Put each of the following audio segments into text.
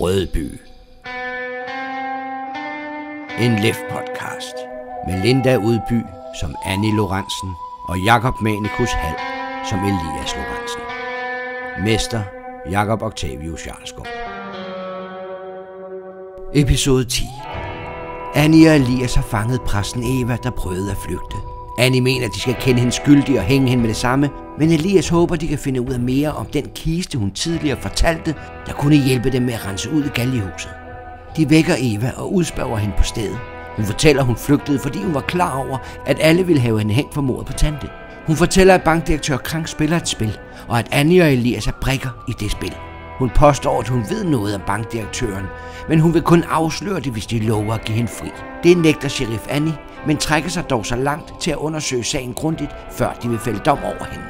Rødby. En Lef-podcast med Linda Udby som Annie Lorentzen og Jakob Manikus Hal som Elias Lorentzen. Mester Jakob Octavius Jarlskov. Episode 10 Annie og Elias har fanget præsten Eva, der prøvede at flygte. Annie mener, at de skal kende hende skyldig og hænge hende med det samme, men Elias håber, de kan finde ud af mere om den kiste, hun tidligere fortalte, der kunne hjælpe dem med at rense ud i galgehuset. De vækker Eva og udspørger hende på stedet. Hun fortæller, at hun flygtede, fordi hun var klar over, at alle ville have hende hængt for mordet på tante. Hun fortæller, at bankdirektør Krank spiller et spil, og at Annie og Elias er brikker i det spil. Hun påstår, at hun ved noget om bankdirektøren, men hun vil kun afsløre det, hvis de lover at give hende fri. Det nægter sheriff Annie, men trækker sig dog så langt til at undersøge sagen grundigt, før de vil fælde dom over hende.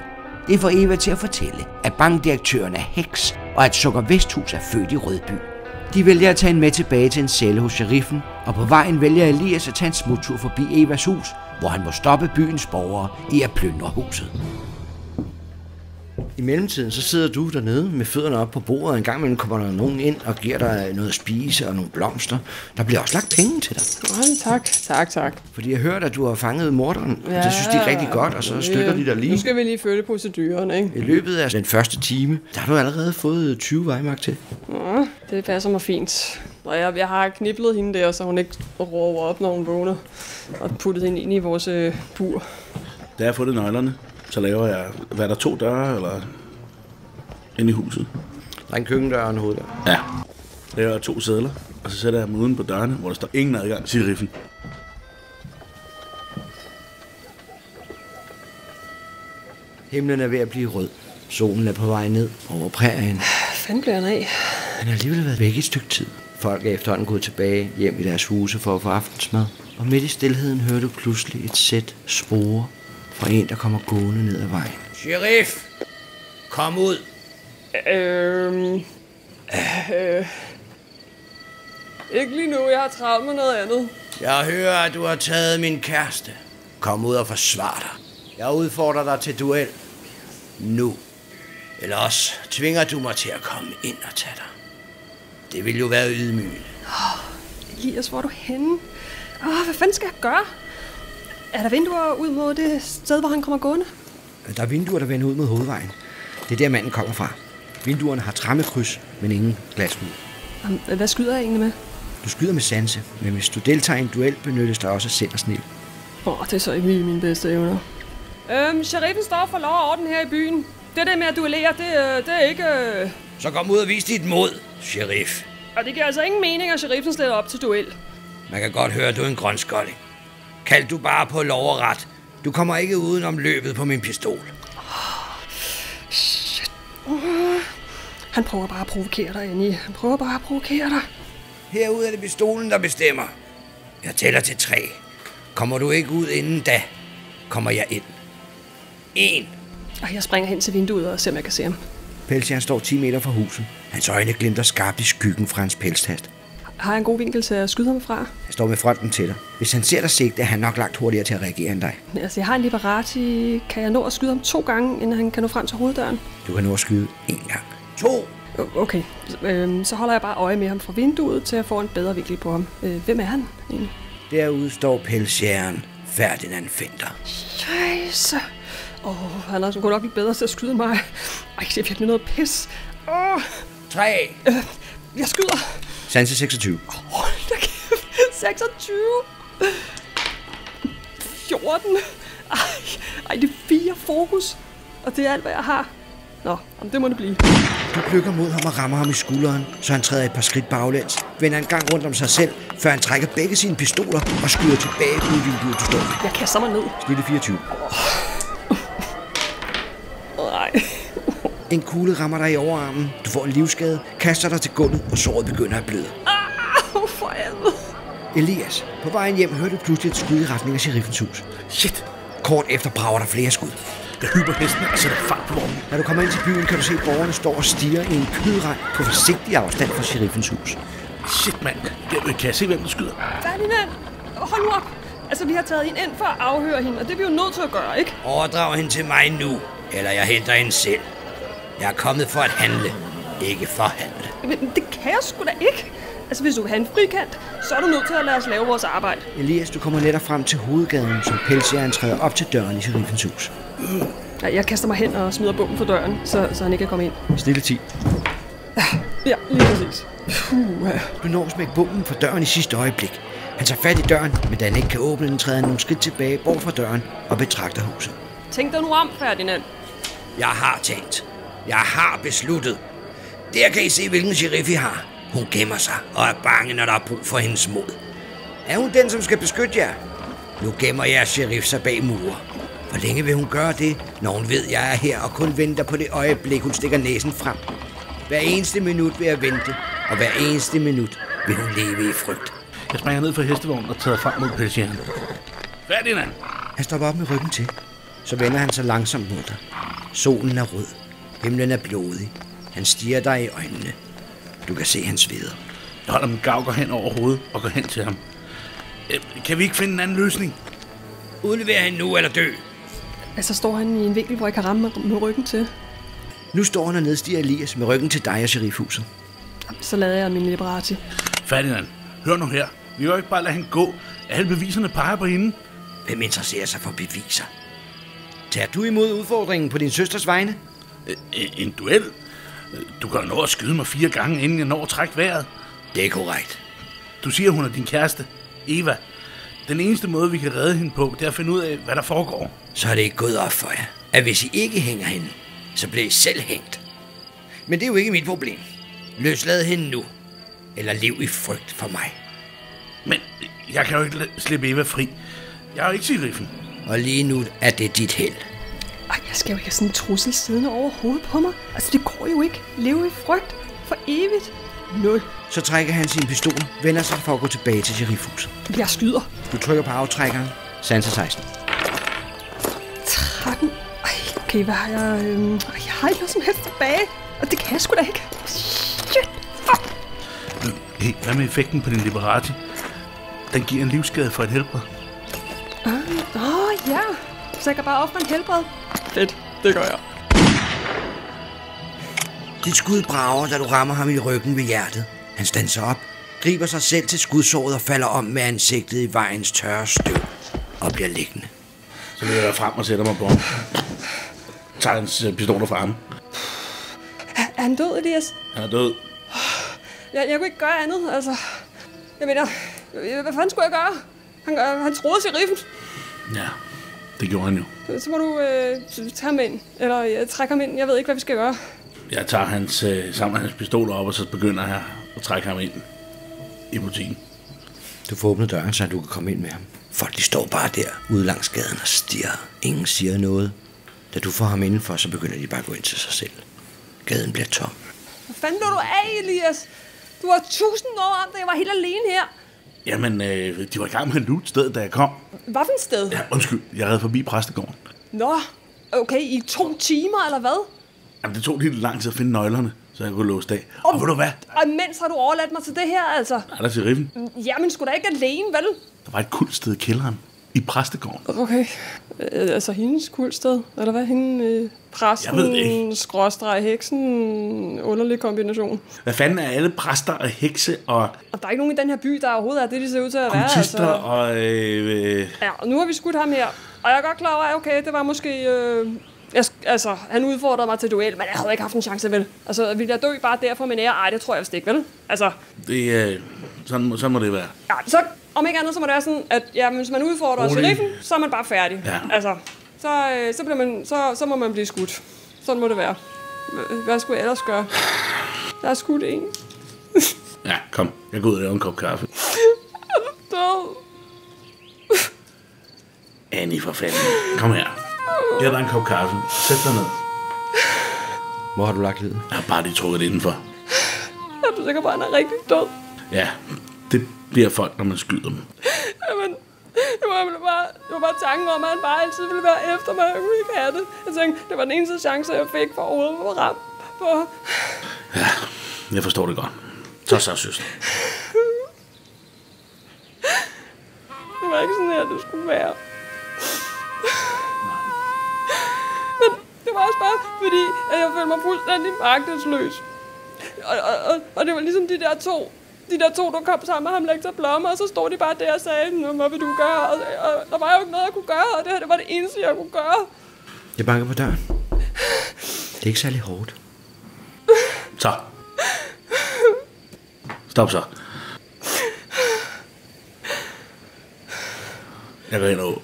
Det får Eva til at fortælle, at bankdirektøren er heks, og at Sukker Vesthus er født i Rødby. De vælger at tage hende med tilbage til en celle hos sheriffen, og på vejen vælger Elias at tage en smuttur forbi Evas hus, hvor han må stoppe byens borgere i at plyndre huset. I mellemtiden så sidder du dernede med fødderne op på bordet, og en gang imellem kommer der nogen ind og giver dig noget at spise og nogle blomster. Der bliver også lagt penge til dig. Nej, tak, tak, tak. Fordi jeg hørte, at du har fanget morderen. Ja, det synes de er rigtig godt, og så støtter de dig lige. Nu skal vi lige følge proceduren, ikke? I løbet af den første time, der har du allerede fået 20 vejmark til. Ja, det passer mig fint. Og jeg, jeg har kniblet hende der, så hun ikke råber op, når hun vågner. Og puttet hende ind i vores øh, bur. Da jeg har fundet nøglerne, så laver jeg, hvad er der, to døre, eller inde i huset? Der er en køkkendør og en hoveddør. Ja. Laver jeg to sædler, og så sætter jeg dem uden på dørene, hvor der står ingen adgang til riffen. Himlen er ved at blive rød. Solen er på vej ned over prærien. Fanden bliver han af? Han har alligevel været væk i et stykke tid. Folk er efterhånden gået tilbage hjem i deres huse for at få aftensmad. Og midt i stillheden hører du pludselig et sæt spore fra en, der kommer gående ned ad vejen. Sheriff! Kom ud! Øhm... Øh, ikke lige nu, jeg har travlt med noget andet. Jeg hører, at du har taget min kæreste. Kom ud og forsvar dig. Jeg udfordrer dig til duel. Nu. Eller også tvinger du mig til at komme ind og tage dig. Det vil jo være ydmygende. Elias, hvor er du henne? Åh, hvad fanden skal jeg gøre? Er der vinduer ud mod det sted, hvor han kommer gående? Der er vinduer, der vender ud mod hovedvejen. Det er der, manden kommer fra. Vinduerne har trammekryds, men ingen glasrude. Jamen, Hvad skyder jeg egentlig med? Du skyder med sanse, men hvis du deltager i en duel, benyttes der også sind og snil. Åh, oh, det er så ikke lige mine bedste evner. Øhm, sheriffen står for lov og orden her i byen. Det der med at duellere, det, øh, det er ikke... Øh... Så kom ud og vis dit mod, sheriff. Og det giver altså ingen mening, at sheriffen stiller op til duel. Man kan godt høre, at du er en grønskolling. Kald du bare på lov og ret. Du kommer ikke uden om løbet på min pistol. Han prøver bare at provokere dig, Annie. Han prøver bare at provokere dig. Herude er det pistolen, der bestemmer. Jeg tæller til tre. Kommer du ikke ud inden da, kommer jeg ind. En. Og jeg springer hen til vinduet og ser, om jeg kan se ham. Pelsjern står 10 meter fra huset. Hans øjne glimter skarpt i skyggen fra hans pelstast. Har jeg en god vinkel til at skyde ham fra? Han står med fronten til dig. Hvis han ser dig sigte, er han nok langt hurtigere til at reagere end dig. Altså, jeg har en Liberati. Kan jeg nå at skyde ham to gange, inden han kan nå frem til hoveddøren? Du kan nå at skyde én gang. To. Okay, øhm, så holder jeg bare øje med ham fra vinduet til at få en bedre vinkel på ham. Øh, hvem er han egentlig? Derude står pelsjæren Ferdinand Finder. Scheisse. Åh, oh, han er sgu nok lidt bedre til at skyde mig. Ej, det er virkelig noget pis. Åh, oh, Tre. jeg skyder. Sanse 26. Hold da kæft. 26. 14. Ej, ej, det er fire fokus. Og det er alt, hvad jeg har. Nå, jamen, det må det blive. Du plukker mod ham og rammer ham i skulderen, så han træder et par skridt baglæns, vender en gang rundt om sig selv, før han trækker begge sine pistoler og skyder tilbage ud i vinduet, du står ved. Jeg kaster mig ned. Snit 24. Nej. En kugle rammer dig i overarmen, du får en livskade, kaster dig til gulvet, og såret begynder at bløde. Au, for helvede. Elias, på vejen hjem hører du pludselig et skud i retning af sheriffens hus. Shit! Kort efter brager der flere skud. Jeg hyper hesten og sætter fart på vognen. Når du kommer ind til byen, kan du se, at borgerne står og stiger i en kødrand på forsigtig afstand fra sheriffens hus. Shit, mand. Kan jeg se, hvem der skyder? Ferdinand, hold nu op. Altså, vi har taget hende ind for at afhøre hende, og det er vi jo nødt til at gøre, ikke? Overdrag hende til mig nu. eller jeg henter hende selv. Jeg er kommet for at handle, ikke for at handle. Men det kan jeg sgu da ikke. Altså, hvis du vil have en frikant, så er du nødt til at lade os lave vores arbejde. Elias, du kommer lettere frem til hovedgaden, som pelsjæren træder op til døren i sheriffens hus. Ja, jeg kaster mig hen og smider bomben for døren, så, så han ikke kan komme ind. Stille tid. Ja, lige præcis. Puh, ja. Du når at smække bomben for døren i sidste øjeblik. Han tager fat i døren, men da han ikke kan åbne den, træder han nogle skridt tilbage bort fra døren og betragter huset. Tænk dig nu om, Ferdinand. Jeg har tænkt. Jeg har besluttet. Der kan I se, hvilken sheriff I har. Hun gemmer sig og er bange, når der er brug for hendes mod. Er hun den, som skal beskytte jer? Nu gemmer jeres sheriff sig bag mure. Hvor længe vil hun gøre det, når hun ved, jeg er her og kun venter på det øjeblik, hun stikker næsen frem? Hver eneste minut vil jeg vente, og hver eneste minut vil hun leve i frygt. Jeg springer ned fra hestevognen og tager frem mod pelsjæren. Ferdinand! Han stopper op med ryggen til. Så vender han sig langsomt mod dig. Solen er rød. Himlen er blodig. Han stiger dig i øjnene. Du kan se hans sveder. Jeg holder min gavker hen over hovedet og går hen til ham. Øh, Kan vi ikke finde en anden løsning? Udlever hende nu eller dø. Altså, står han i en vinkel, hvor jeg kan ramme med, ryggen til. Nu står han og nedstiger Elias med ryggen til dig og sheriffhuset. Så lader jeg min liberati. Ferdinand, hør nu her. Vi kan jo ikke bare lade hende gå. Alle beviserne peger på hende. Hvem interesserer sig for beviser? Tager du imod udfordringen på din søsters vegne? Øh, En duel? Du kan nå at skyde mig fire gange, inden jeg når at trække vejret. Det er korrekt. Du siger, hun er din kæreste, Eva. Den eneste måde, vi kan redde hende på, det er at finde ud af, hvad der foregår. Så er det ikke gået op for jer, at hvis I ikke hænger hende, så bliver I selv hængt. Men det er jo ikke mit problem. Løslad hende nu, eller lev i frygt for mig. Men jeg kan jo ikke slippe Eva fri. Jeg er jo ikke sheriffen. Og lige nu er det dit held. Jeg skal jo ikke have sådan en trussel siddende over hovedet på mig. Altså, det går jo ikke. Leve i frygt. For evigt. Nul. Så trækker han sin pistol, vender sig for at gå tilbage til sheriffhuset. Jeg skyder. Du trykker på aftrækkeren. Sansa 16. 13. Ej, okay, hvad har jeg... Øhm... Jeg har ikke noget som helst tilbage. Og det kan jeg sgu da ikke. Shit. Fuck. Hey, hvad med effekten på din Liberati? Den giver en livsskade for et helbred. Åh, oh, ja. Så jeg kan bare ofre en helbred. Fedt. Det gør jeg. Dit skud brager, da du rammer ham i ryggen ved hjertet. Han standser op, griber sig selv til skudsåret og falder om med ansigtet i vejens tørre støv og bliver liggende. Så løber jeg frem og sætter mig på ham. Tager hans øh, pistoler fra ham. Er, han død, Elias? Han er død. Jeg, jeg kunne ikke gøre andet, altså. Jeg mener, hvad fanden skulle jeg gøre? Han, han troede sheriffen. Ja, det gjorde han jo. Så må du øh, tage ham ind. Eller øh, trække ham ind. Jeg ved ikke, hvad vi skal gøre. Jeg tager hans, øh, sammen hans pistoler op, og så begynder jeg at trække ham ind i butikken. Du får åbnet døren, så du kan komme ind med ham. Folk de står bare der ude langs gaden og stiger. Ingen siger noget. Da du får ham indenfor, så begynder de bare at gå ind til sig selv. Gaden bliver tom. Hvad fanden lå du af, Elias? Du var tusind år om, da jeg var helt alene her. Jamen, øh, de var i gang med at loot sted, da jeg kom. Hvad for et sted? Ja, undskyld, jeg red forbi præstegården. Nå, okay, i to timer, eller hvad? Jamen, det tog lidt lang tid at finde nøglerne, så jeg kunne låse af. Og, og ved du hvad? Og imens har du overladt mig til det her, altså. Der er der sheriffen. Jamen, skulle da ikke alene, vel? Der var et kult sted i kælderen. I præstegården. Okay. Øh, altså hendes kuldsted, eller hvad? Hende, øh, præsten, Jeg ved det ikke. skråstreg, heksen, underlig kombination. Hvad fanden er alle præster og hekse og Og der er ikke nogen i den her by, der overhovedet er det, de ser ud til at være. kultister Altså. og... Øh, øh, Ja, og nu har vi skudt ham her. Og jeg er godt klar over, at okay, det var måske... Øh, jeg, altså, han udfordrede mig til duel, men jeg havde ikke haft en chance, vel? Altså, ville jeg dø bare derfor med ære? Ej, det tror jeg vist ikke, vel? Altså, det, øh, sådan, sådan må det være. ja, så om ikke andet, så må det være sådan, at ja, hvis man udfordrer Rolig. sheriffen, så er man bare færdig. Ja. Altså, så, øh, så, bliver man, så, så må man blive skudt. Sådan må det være. Hvad skulle jeg ellers gøre? Jeg er skudt en. Ja, kom. Jeg går ud og laver en kop kaffe. Død. Annie, for fanden. Kom her. Jeg har en kop kaffe. Sæt dig ned. Hvor har du lagt livet? Jeg har bare lige trukket det indenfor. Er du sikker på, at han er rigtig død? Ja, det bliver folk, når man skyder dem. Jamen, det var, bare, det var bare tanken om, at han bare altid ville være efter mig. Jeg kunne ikke have det. Jeg tænkte, det var den eneste chance, jeg fik for overhovedet at ramme på. Ja, jeg forstår det godt. Så så, søster. Det var ikke sådan her, det skulle være. Men det var bare fordi, at jeg følte mig fuldstændig magtesløs. Og, og, og, og det var ligesom de der to, de der to, der kom sammen med ham, lektor Blomme, og så stod de bare der og sagde, "Nå, hvad vil du gøre? Og, og der var jo ikke noget, jeg kunne gøre, og det her det var det eneste, jeg kunne gøre. Jeg banker på døren. Det er ikke særlig hårdt. Så. Stop så. Jeg går ind og,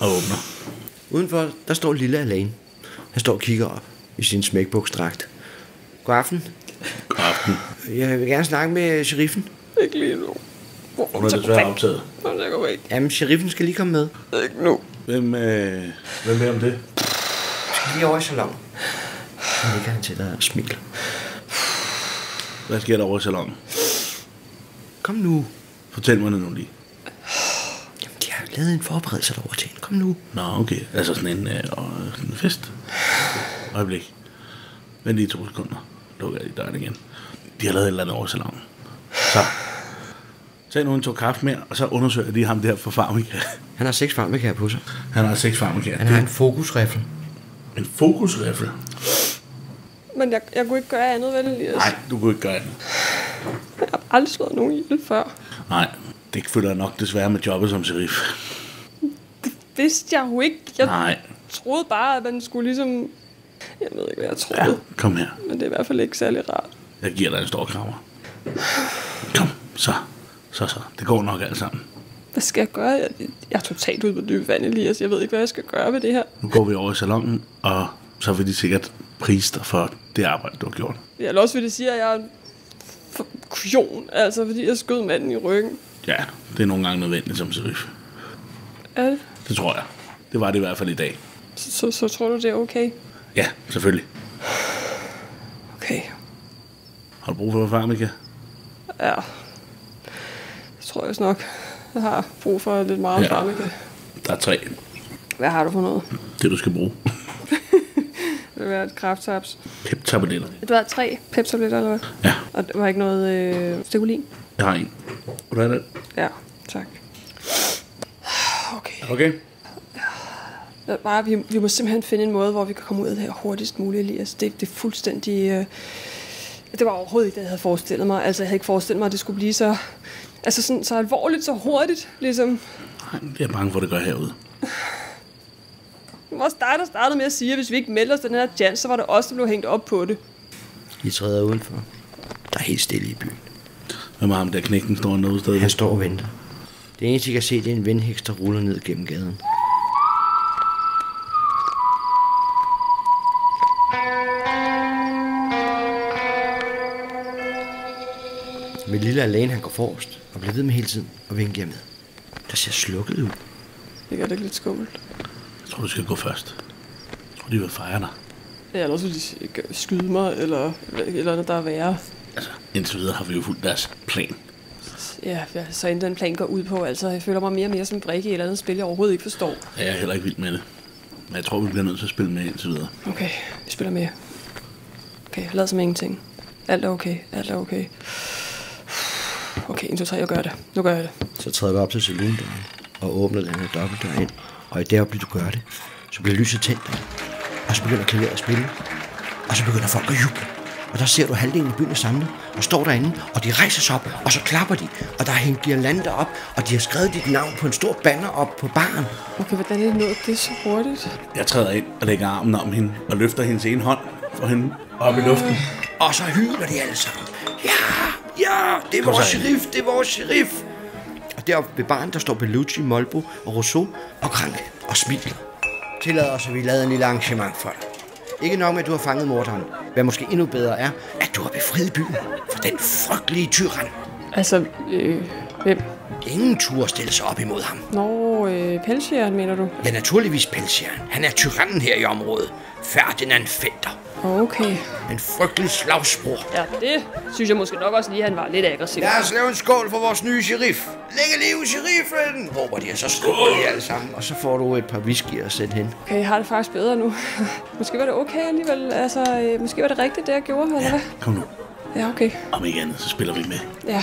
og åbner. Udenfor, der står lille alene. Han står og kigger op i sin smækbuksdragt. God aften. Aften. Jeg vil gerne snakke med sheriffen. Ikke lige nu. Hvor Hun er desværre optaget. Så jeg går væk. Jamen, sheriffen skal lige komme med. Ikke nu. Hvem, øh, hvem er om det? Skal lige over i salon. Så ligger han til dig og smiler. Hvad sker der over i salongen? Kom nu. Fortæl mig det nu lige. Jamen, de har lavet en forberedelse derovre til hende. Kom nu. Nå, okay. Altså sådan en, øh, sådan en fest. Øjeblik. Vent lige to sekunder. Lukker jeg lige døren igen. De har lavet et eller andet over i salongen. Så. Tag nu en tog kaffe mere, og så undersøger de ham der for farmika. Han har seks farmakager på sig. Han har seks farmaka. Han har en fokusrifle. en fokusrifle. Men jeg, jeg kunne ikke gøre andet, vel, Elias? Nej, du kunne ikke gøre det. Jeg har aldrig slået nogen ihjel før. Nej, det følger nok desværre med jobbet som sheriff. Vidste jeg jo ikke. Jeg Nej. troede bare, at man skulle ligesom... Jeg ved ikke, hvad jeg troede. Ja, kom her. Men det er i hvert fald ikke særlig rart. Jeg giver dig en stor krammer. Kom, så. Så, så. Det går nok alt sammen. Hvad skal jeg gøre? Jeg, jeg er totalt ude på dyb vand, Elias. Jeg ved ikke, hvad jeg skal gøre ved det her. Nu går vi over i salongen, og så vil de sikkert prise dig for det arbejde, du har gjort. Eller også vil det sige, at jeg er for- kujon. Altså, fordi jeg skød manden i ryggen. Ja, det er nogle gange nødvendigt som sheriff. Er det? Det tror jeg. Det var det i hvert fald i dag. Så, så, så tror du, det er okay? Ja, selvfølgelig. Okay. Har du brug for farmika? Ja. Det tror jeg nok. Jeg har brug for lidt meget Ja. farmika. Der er tre. Hvad har du for noget? Det, du skal bruge. Det vil være et krafttabs. Pep-tabletter. Du har tre peptabletter, eller hvad? Ja, Og der var ikke noget øh, stegolin? jeg har en. Vil du have den? Ja, tak. Okay. Okay. Ja, Bare, vi, vi må simpelthen finde en måde, hvor vi kan komme ud af det her hurtigst muligt, Elias. Det, det er fuldstændig... Øh, det var overhovedet ikke det, jeg havde forestillet mig. Altså, jeg havde ikke forestillet mig, at det skulle blive så... Altså, sådan, så alvorligt, så hurtigt, ligesom. Nej, det er jeg bange for, at det gør herude. Det var også dig, der startede med at sige, at hvis vi ikke meldte os til den her chance, så var det os, der blev hængt op på det. I træder udenfor. Der er helt stille i byen. Hvem er ham der knægten står noget stadig? Han står og venter. Det eneste, I kan se, det er en vindhæks, der ruller ned gennem gaden. Men lille alene, han går forrest og bliver ved med hele tiden og vinker med. Der ser slukket ud. Det gør det lidt skummelt. Jeg tror, du skal gå først. Jeg tror, de vil fejre dig. Ja, ellers vil de skyde mig, eller, eller noget, der er værre. Altså, indtil videre har vi jo fulgt deres plan. Ja, ja, så inden den plan går ud på, altså, jeg føler mig mere og mere som en brik i et eller andet spil, jeg overhovedet ikke forstår. Ja, Jeg er heller ikke vild med det. Men jeg tror, vi bliver nødt til at spille med indtil videre. Okay, vi spiller med. Okay, lad som ingenting. Alt er okay, alt er okay. Okay, 1, 2, 3, jeg gør det. Nu gør jeg det. Så træder du op til salondøren og åbner den her dobbeltdør ind. Og i det øjeblik, du gør det, så bliver lyset tændt. Og så begynder klaveret at spille. Og så begynder folk at juble. Og der ser du halvdelen af byen er samlet og står derinde, og de rejser sig op, og så klapper de. Og der er hængt girlander op, og de har skrevet dit navn på en stor banner op på baren. Okay, hvordan er det nået det så hurtigt? Jeg træder ind og lægger armen om hende og løfter hendes ene hånd for hende op i luften. Og så hyler de alle sammen. Ja, det er Kom vores sheriff, det er vores sheriff. Og deroppe ved baren, der står Bellucci, Molbo og Rousseau og Kranke og smiler. Tillad os, at vi lavede en lille arrangement for dig. Ikke nok med, at du har fanget morderen. Hvad måske endnu bedre er, at du har befriet byen for den frygtelige tyran. Altså, øh, hvem? Ingen turde stille sig op imod ham. Nå, øh, pelsjæren, mener du? Ja, naturligvis Pelsjæren. Han er tyrannen her i området. Ferdinand Fenter. Okay. En frygtelig slagsbror. Ja, det synes jeg måske nok også lige, han var lidt aggressiv. Lad os lave en skål for vores nye sheriff. Længe leve sheriffen! Råber de, og så skåler de alle sammen. Og så får du et par whisky at sætte hen. Okay, jeg har det faktisk bedre nu. måske var det okay alligevel. Altså, øh, måske var det rigtigt, det jeg gjorde, eller hvad? Kom nu. Ja, okay. Om ikke andet, så spiller vi med. Ja,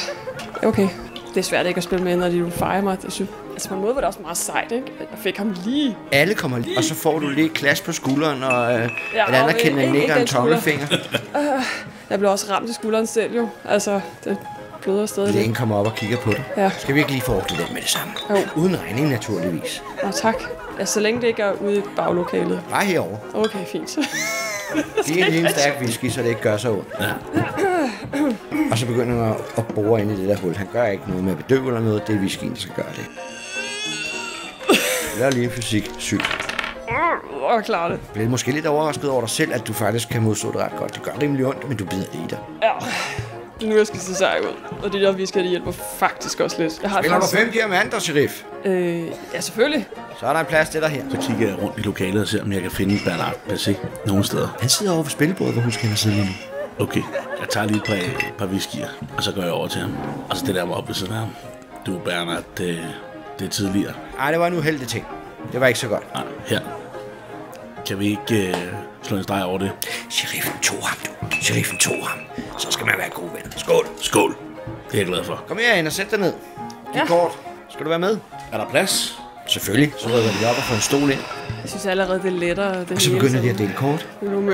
okay. Det er svært ikke at spille med, når de vil fejre mig. Det synes, altså på en måde var det også meget sejt, ikke? Jeg fik ham lige. Alle kommer lige, og så får du lige et klask på skulderen, og øh, Ja, en og anerkendende ikke- nikker ikke en tommelfinger. Jeg blev også ramt i skulderen selv jo. Altså, det bløder stadig lidt. Lægen kommer op og kigger på dig. Ja. Skal vi ikke lige få ordnet den med det samme? Jo. Uden regning naturligvis. Og tak. Altså, så længe det ikke er ude i baglokalet. Bare herover. Okay, fint. Giv lige en stærk whisky, så det ikke gør så ondt. Ja. Og så begynder han at- bore ind i det der hul. Han gør ikke noget med at bedøve eller noget. Det er whiskyen, der skal gøre det. Lad lige en fysik syg. Åh, jeg klarer det. Jeg bliver måske lidt overrasket over dig selv, at du faktisk kan modstå det ret godt. Det gør rimelig ondt, men du bider det i dig. Ja. Det er nu, jeg skal se sej ud. Og det der whisky, det hjælper faktisk også lidt. Jeg har Spiller du faktisk... fem diamanter, sheriff? Øh, ja, selvfølgelig. Så er der en plads til dig her. Så kigger jeg rundt i lokalet og ser, om jeg kan finde Bernard Passé nogle steder. Han sidder over ved spilbordet, hvor hun skal sidde lige nu. Okay, jeg tager lige et par, et par whiskyer, og så går jeg over til ham. Og så det der var op ved siden af ham. Du, Bernard, det, det er tidligere. Ej, det var en uheldig ting. Det var ikke så godt. Nej, her. Kan vi ikke øh, slå en streg over det? Sheriffen tog ham, du. Sheriffen tog ham. Så skal man være gode venner. Skål. Skål! Det er jeg glad for. Kom herhen og sæt dig ned. Giv Ja. kort. Skal du være med? Er der plads? Selvfølgelig. Så rykker de op og får en stol ind. Jeg synes allerede, det er lettere. Det Og så begynder de at dele kort.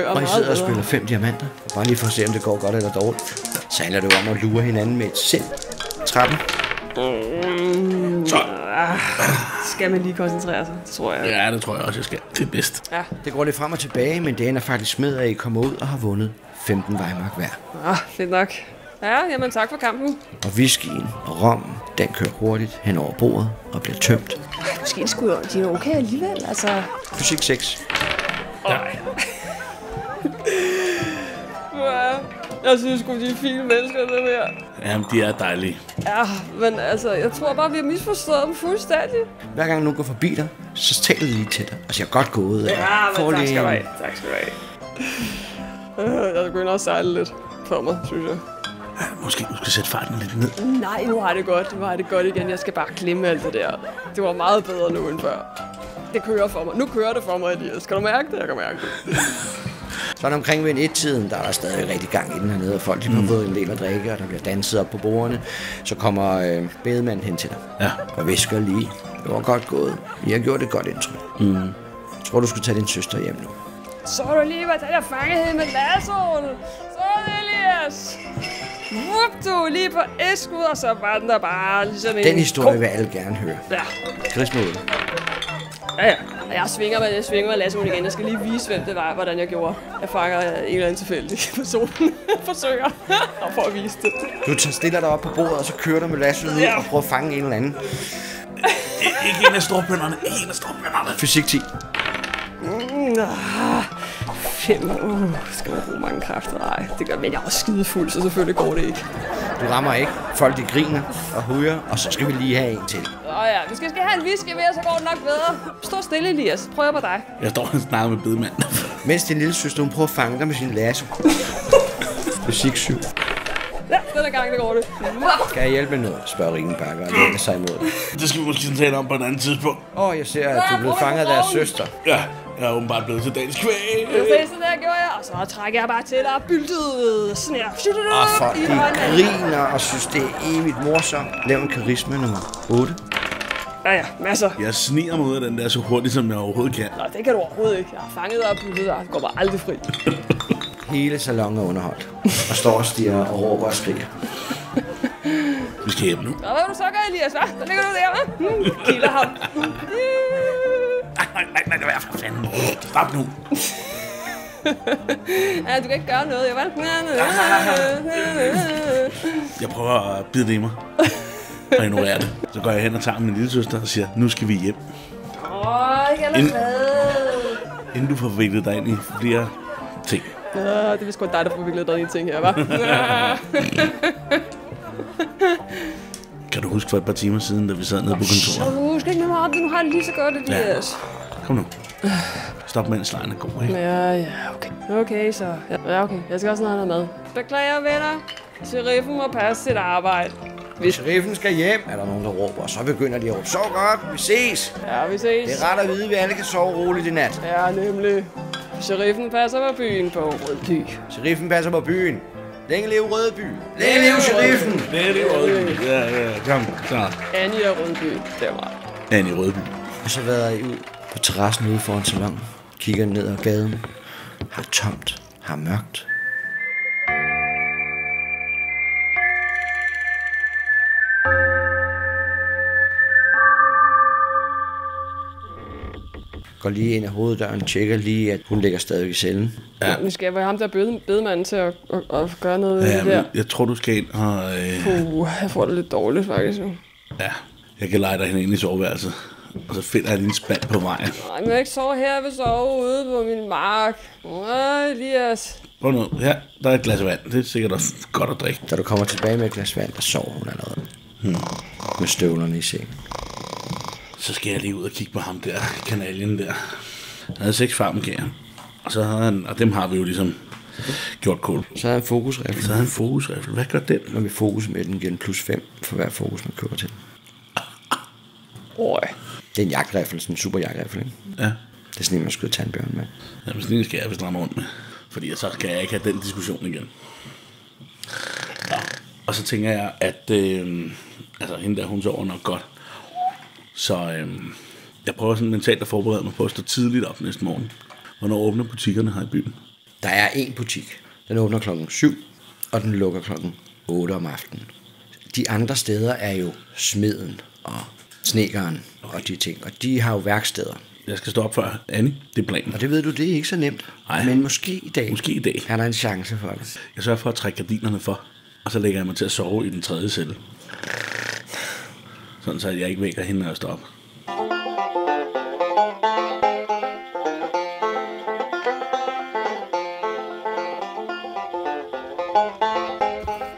Og I sidder og spiller fem diamanter. Bare lige for at se, om det går godt eller dårligt. Så handler det jo om at lure hinanden med et sind. 13. Så. Skal man lige koncentrere sig, det tror jeg. Ja, det tror jeg også, jeg skal. Det er bedst. Ja. Det går lidt frem og tilbage, men det ender faktisk med, at I kommer ud og har vundet 15 vejmark hver. Ah, fedt nok. Ja, jamen tak for kampen. Og whiskyen og rommen, den kører hurtigt hen over bordet og bliver tømt. Måske skulle de er okay alligevel, altså. Fysik 6. Ja, jeg synes sgu, de er fine mennesker, det der. Jamen, de er dejlige. Ja, men altså, jeg tror bare, vi har misforstået dem fuldstændig. Hver gang nogen går forbi dig, så taler de lige til dig og siger, godt gået. Ja, "Får men tak skal du en-" have. Tak skal du have. Øh, Jeg begynder at sejle lidt for mig, synes jeg. Ja, måske du skal sætte farten lidt ned. Nej, nu har det godt. Nu har det godt igen. Jeg skal bare glemme alt det der. Det var meget bedre nu end før. Det kører for mig. Nu kører det for mig, Elias. Skal du mærke det? Jeg kan mærke det. Sådan omkring ved en et-tiden, der er der stadig rigtig gang i den hernede, og folk de har fået en del at drikke, og der bliver danset op på bordene. Så kommer øh, bedemanden hen til dig Ja. og visker lige. Det var godt gået. I har gjort et godt indtryk. Mm. Jeg tror, du skulle tage din søster hjem nu. Så du lige, hvordan jeg fangede hende med lassoen. Så Elias. Whoop, du lige på et skud, og så var den der bare ligesom en... Den historie vil alle gerne høre. Ja, Møde. ja, ja. Og jeg svinger med, jeg svinger med lassoen igen. Jeg skal lige vise, hvem det var, hvordan jeg gjorde. Jeg fanger en eller anden tilfældig person. Forsøger og for at vise det. Du tager stiller dig op på bordet, og så kører du med lasset ud Ja. og prøver at fange en eller anden. Ikke en af storbønderne. Ikke en af storbønderne. Fysik 10. Fem. Uh, skal man bruge mange kræfter? Nej, det gør men jeg er også skidefuld, så selvfølgelig går det ikke. Du rammer ikke. Folk de griner og hujer, og så skal vi lige have en til. Åh ja, vi skal, skal have en whisky mere, så går det nok bedre. Stå stille, Elias. Prøv jeg på dig. Jeg står og snakker med bedemanden. Mens din lille søster, hun prøver at fange dig med sin lasso. Fysik 7. Gang, det går det. Kan jeg hjælpe med noget? spørger Ringenbakker og læner sig imod. Det skal vi måske tale om på et andet tidspunkt. Åh, oh, jeg ser, at du er blevet fanget af deres søster. Ja, jeg er åbenbart blevet til dagens kvæg. Så sådan der gjorde jeg, og så trækker jeg bare til dig og byltet sådan her. Og folk i de griner og synes, det er evigt morsomt. Lav en karisma nummer 8. Ja, ja, masser. Jeg sniger mig ud af den der så hurtigt, som jeg overhovedet kan. Nå, det kan du overhovedet ikke. Jeg har fanget dig og byltet dig. Det går bare aldrig fri. Hele salongen er underholdt. Og står og stiger og råber og skriger. Vi skal hjem nu. Nå, hvad vil du så gøre, Elias, hva'? Der ligger du der, hva'? Mm, kilder ham. Nej, nej, nej, det er for fanden. Stop nu. Ja, du kan ikke gøre noget, jeg vel? Jeg prøver at bide det i mig. Og ignorere det. Så går jeg hen og tager min lille søster og siger, nu skal vi hjem. Åh, jeg er Ind- glad. Inden du får viklet dig ind i flere ting. Ja, det er sgu dig, der får viklet dig i en ting her, hva'? Kan du huske for et par timer siden, da vi sad nede på Så kontoret? husk ikke med mig det, nu har jeg det lige så godt, Elias. Kom nu. Stop mens lejen er god, ikke? Ja, ja, okay. Okay, så. Ja, ja, okay. Jeg skal også have noget mad. Beklager, venner. Sheriffen må passe sit arbejde. Hvis sheriffen skal hjem, er der nogen, der råber. Og så begynder de at råbe, sov godt, vi ses. Ja, vi ses. Det er ret at vide, at vi alle kan sove roligt i nat. Ja, nemlig. Sheriffen passer på byen på Rødby. Sheriffen passer på byen. Længe leve Rødby. Længe leve sheriffen. Det er det Rødby. Ja, ja, kom, klar. Annie og Rundby, det er meget. Annie Rødby. Og så vader I ud på terrassen ude foran salon. Kigger ned ad gaden. Har tomt. Har mørkt. Går lige ind ad hoveddøren, tjekker lige, at hun ligger stadig i cellen. Ja. Nu skal jeg være ham, der er bede- bedemanden til at, at, at gøre noget Ja, ja, der. jeg tror, du skal ind og... Øh, Puh, jeg får det lidt dårligt faktisk nu. ja, jeg kan lege dig hende ind i soveværelset. Og så finder jeg lige en spand på vejen. Nej, men jeg ikke sove her, jeg vil sove ude på min mark. Nej, Elias. Prøv nu. Her, der er et glas vand. Det er sikkert også godt at drikke. Da du kommer tilbage med et glas vand, der sover hun allerede. Hmm. Med støvlerne i sengen. Så skal jeg lige ud og kigge på ham der, kanalien der. Han havde seks farmgær. Og, så havde han, og dem har vi jo ligesom gjort kål. Så er en fokusrifle. Så havde han en fokusrifle. Hvad gør den? Når vi fokus med den, giver den plus 5 for hver fokus, man køber til. Øj. Det er en jagtrifle, sådan en super jagtrifle. ikke? Ja. Det er sådan en, man skyder tandbjørn med. Jamen, sådan en skal jeg vist ramme rundt med. Fordi så skal jeg ikke have den diskussion igen. Ja. Og så tænker jeg, at øh, altså, hende der, hun sover nok godt. Så øh, jeg prøver sådan mentalt at forberede mig på at stå tidligt op næste morgen. Hvornår åbner butikkerne her i byen? Der er en butik. Den åbner klokken 7, og den lukker klokken 8 om aftenen. De andre steder er jo smeden og snekeren og de ting. Og de har jo værksteder. Jeg skal stå op før Annie. Det er planen. Og det ved du, det er ikke så nemt. Nej. Men måske i dag. Måske i dag. Er der en chance for det. Jeg sørger for at trække gardinerne for. Og så lægger jeg mig til at sove i den tredje celle. Sådan så jeg ikke vækker hende, når jeg står op.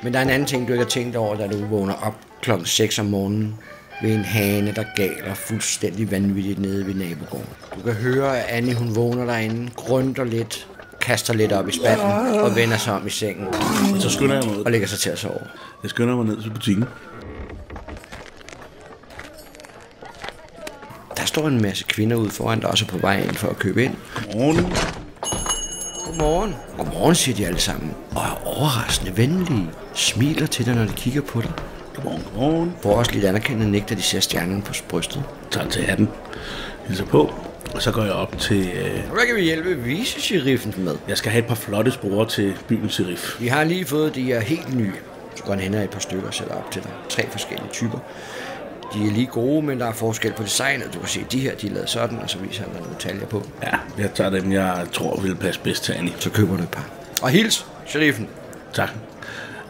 Men der er en anden ting, du ikke har tænkt over, da du vågner op klokken 6 om morgenen ved en hane, der galer fuldstændig vanvittigt nede ved nabogården. Du kan høre, at Annie hun vågner derinde, grønter lidt, kaster lidt op i spanden og vender sig om i sengen så skynder jeg mig ud. og lægger sig til at sove. Jeg skynder mig ned til butikken. Står en masse kvinder ude foran, der også på vej ind for at købe ind. Godmorgen. Godmorgen. Godmorgen, siger de alle sammen. Og er overraskende venlige. Smiler til dig, når de kigger på dig. Godmorgen, godmorgen. Får også lidt anerkendende nik, da de ser stjernen på brystet. Tager til hatten. Hilser på. Og så går jeg op til... Øh, Hvad kan vi hjælpe vice-sheriffen med? jeg skal have et par flotte spore til byens serif. Vi har lige fået de her helt nye. Så går han hen ad et par stykker og sætter op til dig. Tre forskellige typer. De er lige gode, men der er forskel på designet. Du kan se, de her de er lavet sådan, og så viser han dig nogle detaljer på. Ja, jeg tager dem, jeg tror vil passe bedst til Annie. Så køber du et par. Og hils, sheriffen. Tak.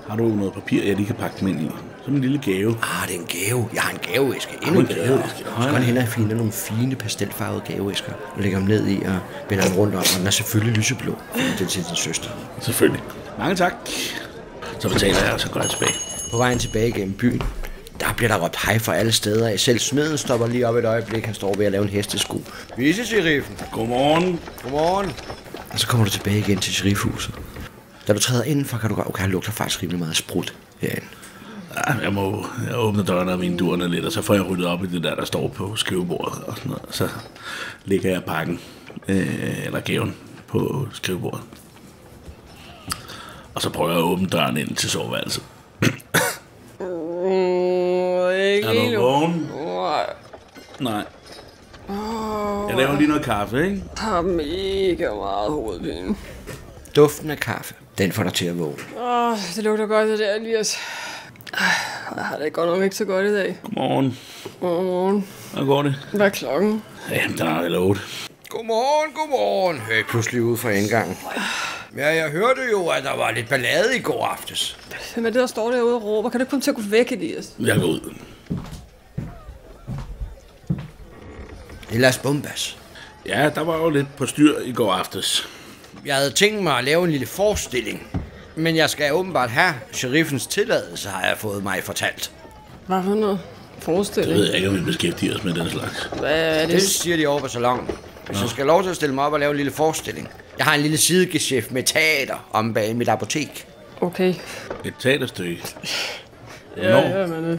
Har du noget papir, jeg lige kan pakke dem ind i? Som en lille gave. Ah, det er en gave. Jeg har en gaveæske. Endnu en bedre. Så går han hen og finder nogle fine pastelfarvede gaveæsker. Og lægger dem ned i og vender dem rundt om. Og den er selvfølgelig lyseblå. er til din søster. Selvfølgelig. Mange tak. Så betaler jeg, og så går jeg tilbage. På vejen tilbage gennem byen, der bliver der råbt hej fra alle steder. Selv smeden stopper lige op et øjeblik. Han står ved at lave en hestesko. Vise sheriffen. Godmorgen. Godmorgen. Og så kommer du tilbage igen til sheriffhuset. Da du træder indenfor, kan du godt, okay, han lugter faktisk rimelig meget sprut herinde. Ja, jeg må jeg åbne døren og vinduerne lidt, og så får jeg ryddet op i det der, der står på skrivebordet og sådan noget. Og så lægger jeg pakken, øh, eller gaven, på skrivebordet. Og så prøver jeg at åbne døren ind til soveværelset. Ikke Er du nu. vågen? Nej, Nej. Jeg laver lige noget kaffe, ikke? jeg har mega meget hovedpine. Duften af kaffe, den får dig til at vågne. Åh, det lugter godt, det der, Elias. Jeg har det godt nok ikke så godt i dag. Godmorgen. Godmorgen. Hvordan går det? Hvad er klokken? Ja, den er vel 8. Godmorgen, godmorgen, hører jeg pludselig ud fra indgangen. Ja, jeg hørte jo, at der var lidt ballade i går aftes. Hvem er det, der står derude og råber? Kan du ikke komme til at gå væk, Elias? Jeg går ud. Det Las Bombas. Ja, der var jo lidt på styr i går aftes. Jeg havde tænkt mig at lave en lille forestilling. Men jeg skal åbenbart have sheriffens tilladelse, har jeg fået mig fortalt. Hvad for noget? Jeg Forestilling. ved ikke, om vi beskæftiger os med den slags. Hvad er det? Det siger de over på salongen. Hvis jeg skal have lov til at stille mig op og lave en lille forestilling. Jeg har en lille sidegeschæft med teater om bag mit apotek. Okay. Et teaterstykke. Ja, Hvornår? ja, men... øh,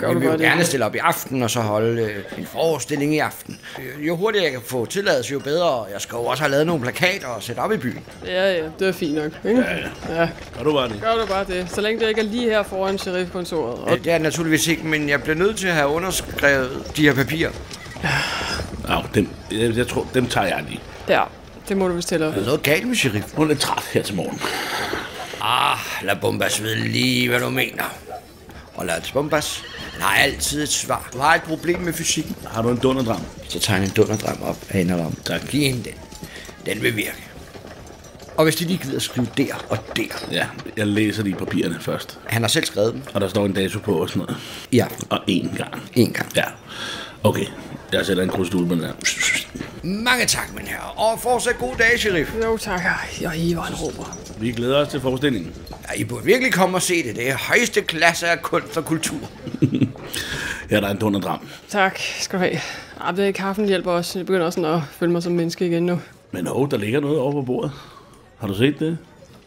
Gør vi vil jo det? gerne stille op i aften, og så holde øh, en forestilling i aften. Øh, Jo hurtigere jeg kan få tilladelse, jo bedre. Og Jeg skal jo også have lavet nogle plakater og sætte op i byen. Ja, ja, det er fint nok. Ikke? Ja, ja. ja. Gør du bare det? Gør du bare det. Så længe det ikke er lige her foran sheriffkontoret. Og Øh, Det er naturligvis ikke, men jeg bliver nødt til at have underskrevet de her papirer. Ja, dem, jeg, jeg tror, dem tager jeg lige. ja, det må du vist tælle op. Er noget galt med sheriff? Hun er træt her til morgen. Ah, lad Bombas vide lige, hvad du mener. Og lad Bombas, han har altid et svar. Du har et problem med fysikken. Har du en dunderdram? Så tager han en dunderdrem op af en om. Tak. Giv hende den. Den vil virke. Og hvis de lige gider skrive der og der. Ja, jeg læser de papirerne først. Han har selv skrevet dem Og der står en dato på og sådan noget. aften. Og én gang. En gang. Ja. Okay, jeg sætter en krusdul på den der. Mange tak, min herre. Og fortsat god dag, sheriff. Jo, tak. Ej, Og I var en råber. Vi glæder os til forestillingen. Ja, I burde virkelig komme og se det. Det er højeste klasse af kunst og kultur. Her er der en dunderdram. Tak skal du have. Ah, det kaffen hjælper også. Jeg begynder også sådan at føle mig som menneske igen nu. Men hov, der ligger noget over på bordet. Har du set det?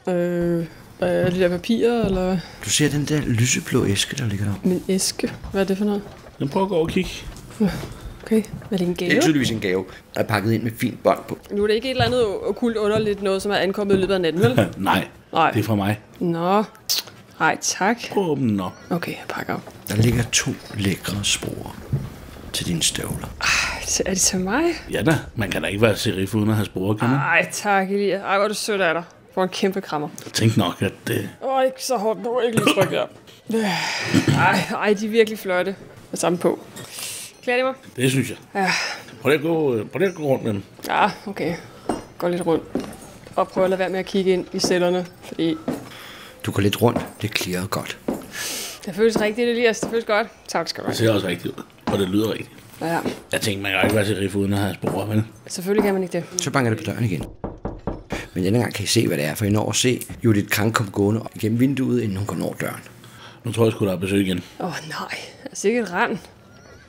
Øh, er de der papirer, eller? Du ser den der lyseblå æske, der ligger der. Min æske. Hvad er det for noget? Jeg prøver at gå og kigge. Okay. Er det en Det er gave? tydeligvis en gave, der er pakket ind med fint bånd på. Nu er det ikke et eller andet okult underligt noget, som er ankommet i løbet af natten, vel? Nej, Nej. det er fra mig. Nå. Ej, tak. Den op. Okay, jeg pakker op. Der ligger to lækre spor til dine støvler. Ej, er det til mig? Ja da, man kan da ikke være serif uden at have spore, kan man? Ej, tak, Elias. Ej, hvor er du sødt af dig. For en kæmpe krammer. Jeg tænkte nok, at det... Åh, oh, ikke så hårdt. Du ikke lige trykke der. Ej, ej, de er virkelig flotte. Med samme på. Klæder de mig? Det synes jeg. Ja. Prøv lige at gå, prøv lige at gå rundt med dem. Ja, okay. Gå lidt rundt. Og prøv at lade være med at kigge ind i cellerne, fordi Du går lidt rundt. Det klirrer godt. det føles rigtigt, Elias. Det føles godt. Tak skal du Det have. ser også rigtigt ud, og det lyder rigtigt. Ja, Jeg tænkte, man kan ikke være serif uden at have spore, vel? selvfølgelig kan man ikke det. Så banker det på døren igen. Men denne gang kan I se, hvad det er, for I når at se Judith Krank komme gående igennem vinduet, inden hun går over døren. Nu tror jeg sgu, der er besøg igen. Åh, oh, nej. Altså ikke et rand.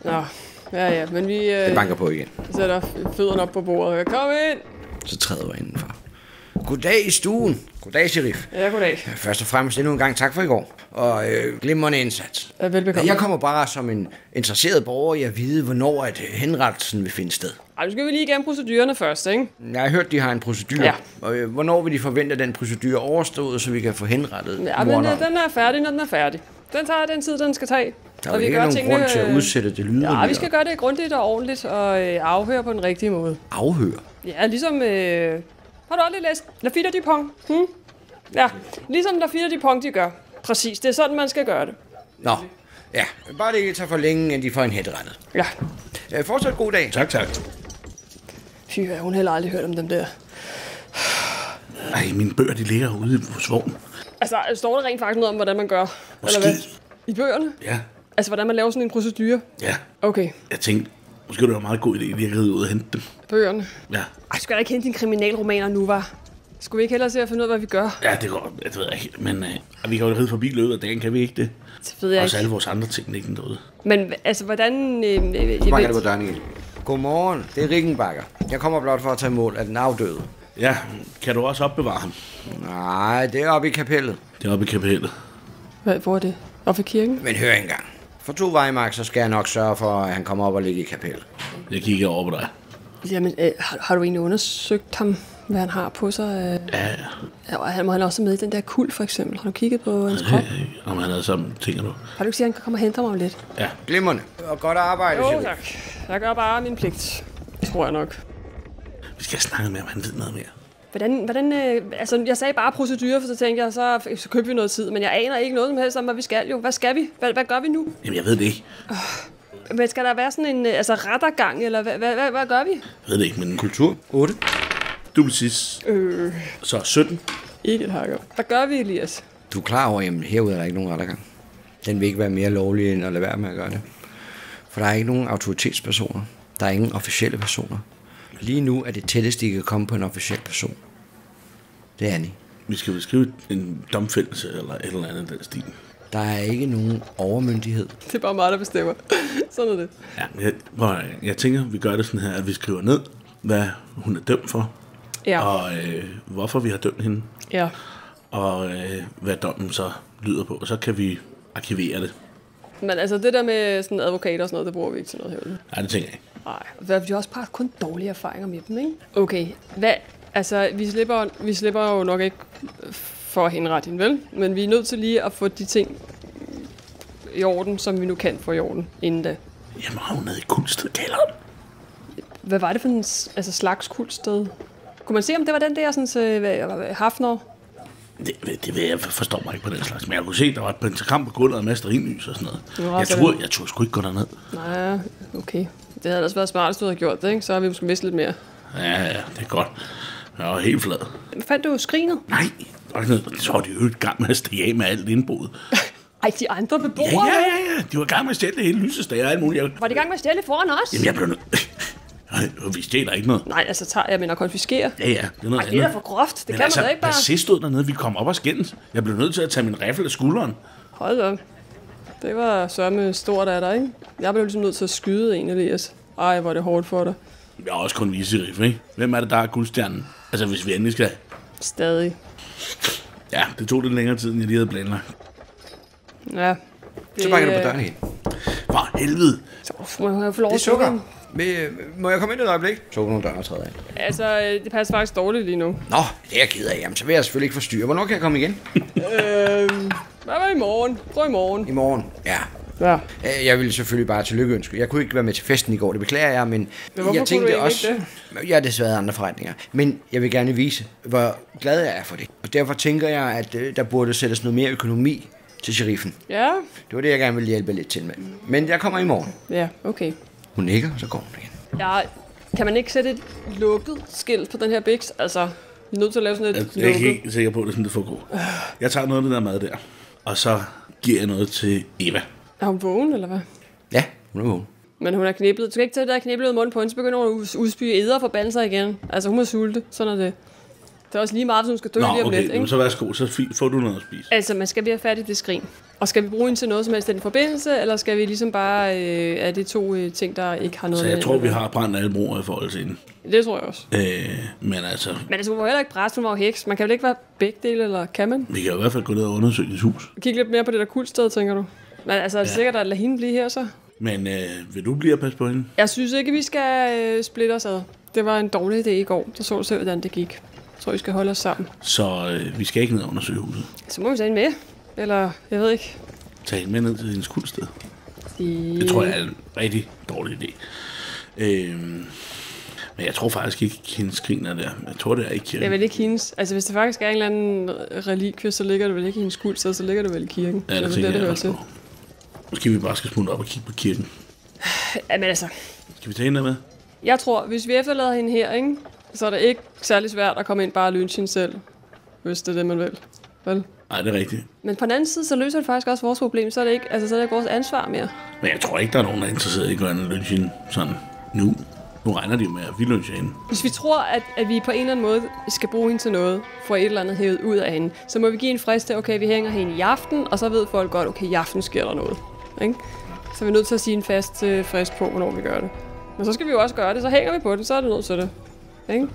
Nå, ja, ja, men vi øh, banker på igen. sætter fødderne op på bordet. Kom ind! Så træder du indenfor. Goddag i stuen. Goddag, sheriff. Ja, goddag. Først og fremmest endnu en gang tak for i går. Og øh, glimrende indsats. Ja, velbekomme. Jeg kommer bare som en interesseret borger i at vide, hvornår at henrettelsen vil finde sted. Ej, nu skal vi lige igennem procedurerne først, ikke? Jeg har hørt, de har en procedure. Ja. Og øh, hvornår vil de forvente, at den procedure overstået, så vi kan få henrettet Ja, men morderen? øh, den er færdig, når den er færdig. Den tager den tid, den skal tage. Der er jo ikke nogen grund til at udsætte det lyder. Ja, vi skal gøre det grundigt og ordentligt og øh, afhøre på den rigtige måde. afhøre. Ja, ligesom... Øh, har du aldrig læst La Fille du Pont? Hmm? Ja, ligesom La Fille du Pont, de gør. Præcis, det er sådan, man skal gøre det. Nå, ja. Bare det ikke tager for længe, at de får en hætterettet. Ja. Øh, fortsat god dag. Tak, tak. Fy, jeg har heller aldrig hørt om dem der. Ej, mine bøger, de ligger ude i vores vogn. Altså, står der rent faktisk noget om, hvordan man gør? Måske. Eller hvad? I bøgerne? Ja, Altså, hvordan man laver sådan en procedure? ja. Okay, Jeg tænkte, måske det var en meget god idé, at jeg ride ud og hente dem. bøgerne. Ja, Ej, skal jeg da ikke hente dine kriminalromaner nu, var? Skulle vi ikke hellere se at finde ud af, hvad vi gør? ja det går, jeg ved jeg ikke. Men øh, vi kan jo ride forbi løbet af dagen, kan vi ikke det? Det ved jeg Også ikke. alle vores andre ting liggende derude. Men altså, hvordan... Øh, øh, jeg Så banker det ved, på igen. Godmorgen, det er Rickenbacker. Jeg kommer blot for at tage mål af den afdøde. Ja, kan du også opbevare ham? Nej, det er oppe i kapellet. Det er oppe i kapellet. hvad, hvor er det? Op ved kirken? Men hør engang. For to vejmark, så skal jeg nok sørge for, at han kommer op og ligger i kapellet. Jeg kigger over på dig. Jamen, øh, har, har du egentlig undersøgt ham, hvad han har på sig? Øh, Ja, ja, og han må han også med i den der kul, for eksempel. Har du kigget på hans krop? øh, om han er sammen, tænker du? Har du ikke sige, at han kan komme og hente mig om lidt? Ja, Glimrende. Og godt arbejde, Jo, tak. Jeg gør bare min pligt. Tror jeg nok. vi skal snakke med, om han ved noget mere. Hvordan, hvordan øh, altså, jeg sagde bare procedure, for så tænkte jeg, så, så køber vi noget tid. Men jeg aner ikke noget som helst om, hvad vi skal jo. Hvad skal vi? Hvad, hvad gør vi nu? Jamen, jeg ved det ikke. Men skal der være sådan en øh, altså, rettergang, eller hvad, hvad, hvad, hvad gør vi? Jeg ved det ikke, men Kultur. 8. du sidst. Øh, Så 17. ikke et hakker. Hvad gør vi, Elias? Du er klar over, at herude er der ikke nogen rettergang. Den vil ikke være mere lovlig, end at lade være med at gøre det. For der er ikke nogen autoritetspersoner. Der er ingen officielle personer. Lige nu er det tætteste, I kan komme på en officiel person. Det er Annie. Vi skal vel skrive en domfældelse eller et eller andet den stil. Der er ikke nogen overmyndighed. Det er bare mig, der bestemmer. sådan er det. Ja, jeg, jeg tænker, vi gør det sådan her, at vi skriver ned, hvad hun er dømt for, Ja. og øh, hvorfor vi har dømt hende, Ja. og øh, hvad dommen så lyder på. Og så kan vi arkivere det. Men altså, det der med sådan advokater og sådan noget, det bruger vi ikke til noget her. Nej, det tænker jeg ikke. Nej, vi har også bare kun dårlige erfaringer med dem, ikke? Okay, hvad, altså, vi slipper, vi slipper jo nok ikke for at henrette hende, vel? Men vi er nødt til lige at få de ting i orden, som vi nu kan få i orden inden da. Jamen, har hun nede i kulsted kælderen? Hvad var det for en altså, slags kuldsted? Kunne man se, om det var den der sådan, så, Hafner? Det, det ved jeg, forstår mig ikke på den slags. Men jeg kunne se, der var et pentagram på gulvet og en masse og sådan noget. Nå, Jeg tror, jeg tror sgu ikke gå derned. Nej, okay. Det havde ellers været smart, hvis du havde gjort det, ikke? Så har vi måske mistet lidt mere. Ja, ja, det er godt. Jeg var helt flad. Fandt du skrinet? Nej. Så var de jo i gang med at stikke af med alt indbruddet. Ej, de andre beboere? Ja, ja, ja, ja. De var i gang med at stjæle hele lysestager og alt muligt. Jeg, Var de i gang med at stjæle foran os? jamen, jeg blev nødt. Nej, Vi stjæler ikke noget. Nej, altså tager jeg, men at konfiskere. Ja, ja, det er noget Ej, det er da andet. for groft. Det Men kan altså, man da ikke bare. Passet stod dernede, vi kom op og skændes. Jeg blev nødt til at tage min riffel af skulderen. Hold op. Det var sørme stort af dig, ikke? Jeg blev ligesom nødt til at skyde en, Elias. Ej, hvor er det hårdt for dig. Jeg har også kun viserif, ikke? Hvem er det, der er guldstjernen? Altså, hvis vi endelig skal... Stadig. Ja, det tog lidt længere tid, end jeg lige havde planlagt. Ja. Så banker du på øh, døren igen. For helvede! Så må jeg få lov Det er sukker. Med, må jeg komme ind et øjeblik? Så døren og træder af. Altså, øh, det passer faktisk dårligt lige nu. Nå, det er jeg ked af. Jamen, så vil jeg selvfølgelig ikke forstyrre. Hvornår kan jeg komme igen? øhm, hvad var i morgen? Prøv i morgen. I morgen. Ja. Ja. Øh, Jeg ville selvfølgelig bare til lykkeønske. Jeg kunne ikke være med til festen i går, det beklager jeg, men, Men hvorfor jeg kunne tænkte du også... ikke Jeg har desværre andre forretninger. Men jeg vil gerne vise, hvor glad jeg er for det. Og derfor tænker jeg, at øh, der burde sættes noget mere økonomi til sheriffen. Ja? Det var det, jeg gerne ville hjælpe lidt til med. Men jeg kommer i morgen. Ja, okay. Hun nikker, så går hun igen. Ja, kan man ikke sætte et lukket skilt på den her biks? Altså, vi er nødt til at lave sådan et Jeg er ikke sikker på, at det er sådan, det foregår. Jeg tager noget af det der mad der, og så giver jeg noget til Eva. Er hun vågen, eller hvad? Ja, hun er vågen. Men hun er knæblet. Du skal ikke tage det der knæblet ud munden på hende, så begynder hun at udspyge æder for balser igen. Altså, hun må sulte. Sådan er det. Det er også lige meget, hvis hun skal dø Nå, lige om okay, lidt, ikke? så værsgo, så fi- får du noget at spise. Altså, man skal fat i det skrin. Og skal vi bruge hende til noget som helst i den forbindelse, eller skal vi ligesom bare... Øh, er det to øh, ting, der ikke har noget Så jeg med tror, vi har brændt alle broer i forhold til hende. Det tror jeg også. Øh, men altså, Men altså, hun var heller ikke præst, hun var jo heks. Man kan vel ikke være begge dele, eller kan man? vi kan i hvert fald gå ned og undersøge dit hus. Kig lidt mere på det der kuldsted, tænker du? Men altså, er det ja. sikkert at lade hende blive her så? Men øh, vil du blive og passe på hende? Jeg synes ikke, vi skal øh, splitte os ad. Det var en dårlig idé i går. Der så du selv, hvordan det gik. Jeg tror, vi skal holde os sammen. Så øh, vi skal ikke ned og undersøge huset. Så må vi tage hende med. Eller, jeg ved ikke. Tag hende med ned til hendes kuldsted. De... Det tror jeg er en rigtig dårlig idé. Øh, men jeg tror faktisk ikke, hendes skrin er der. Jeg tror, det er ikke Det er kirken. vel ikke hendes. Altså, hvis det faktisk er en eller anden relikvie, så ligger det vel ikke i hendes kuldsted, så ligger det vel i kirken. Ja, det vel tænker det jeg hører også på. Måske vi bare skal smutte op og kigge på kirken. Ja, men altså, Skal vi tage hende der med? jeg tror, hvis vi efterlader hende her, ikke, så er det ikke særlig svært at komme ind bare og lynche hende selv. Hvis det er det, man vil. Vel? Nej, det er rigtigt. Men på den anden side, så løser det faktisk også vores problem. Så er det ikke, altså, så er det ikke vores ansvar mere. Men jeg tror ikke, der er nogen, der er interesseret i at gøre en lunch hende sådan nu. Nu regner de jo med, at vi luncher hende. Hvis vi tror, at, at vi på en eller anden måde skal bruge hende til noget, få et eller andet hævet ud af hende, så må vi give en frist til, okay, vi hænger hende i aften, og så ved folk godt, okay, i aften sker der noget. Ikke? Så er vi nødt til at sige en fast øh, frist på, hvornår vi gør det. Men så skal vi jo også gøre det, så hænger vi på det, så er det nødt til det. Ikke?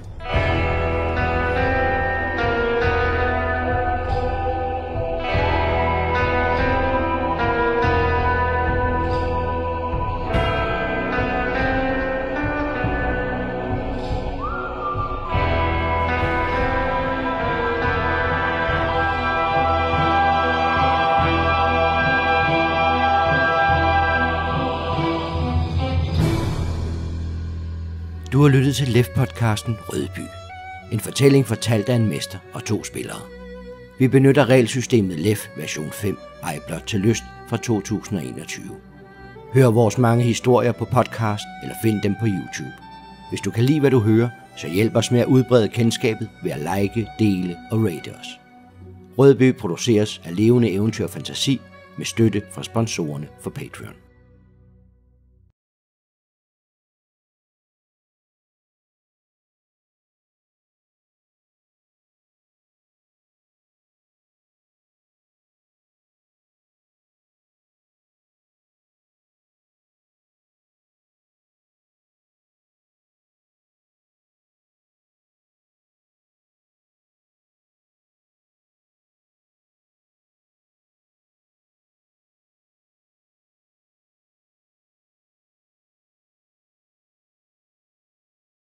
Du har lyttet til Lef-podcasten Rødby. En fortælling fortalt af en mester og to spillere. Vi benytter regelsystemet Lef version 5, ej blot til lyst, fra 2021. Hør vores mange historier på podcast eller find dem på YouTube. Hvis du kan lide, hvad du hører, så hjælp os med at udbrede kendskabet ved at like, dele og rate os. Rødby produceres af levende eventyr og fantasi med støtte fra sponsorerne for Patreon.